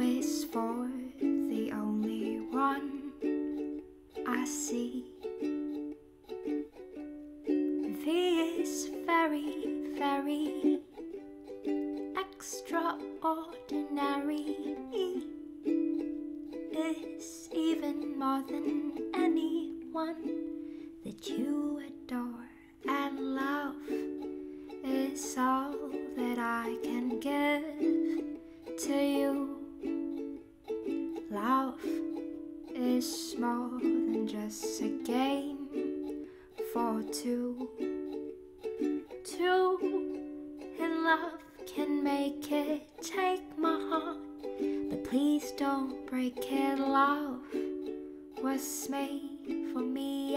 Is for the only one I see. V is very, very extraordinary. E is even more than anyone that you adore, and love is all that I can give to you. Is more than just a game for two. Two in love can make it take my heart, but please don't break it. Love was made for me